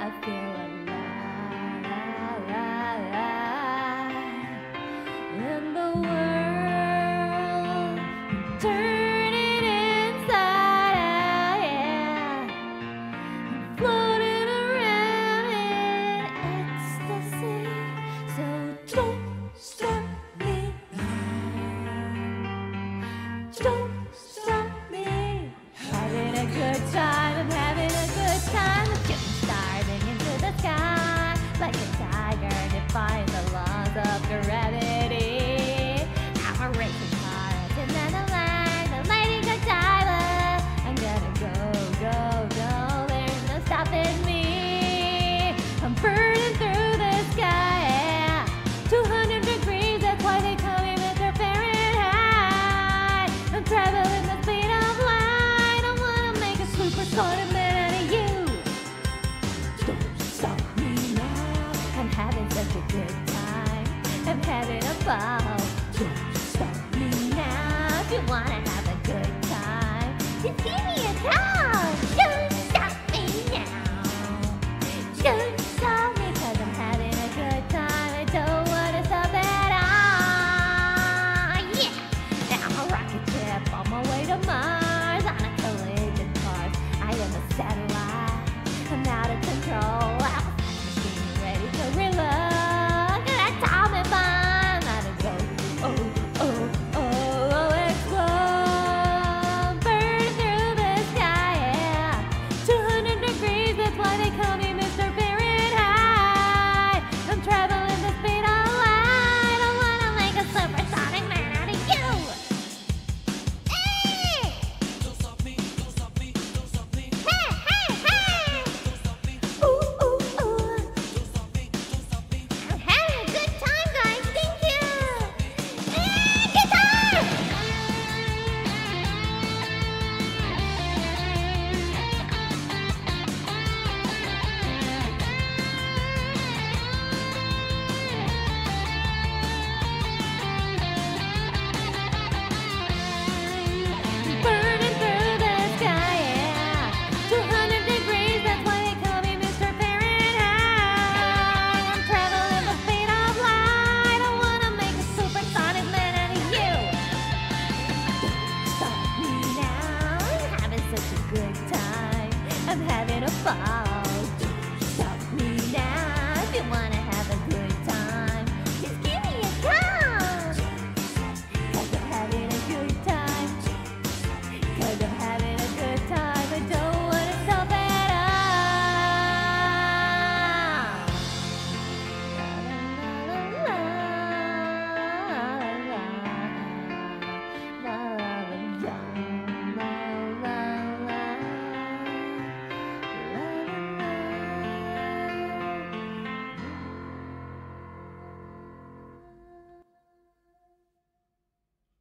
I feel alive. The world turning inside out, floating around in ecstasy. So don't stop me. Don't stop me. Having a good time. having a ball. 爸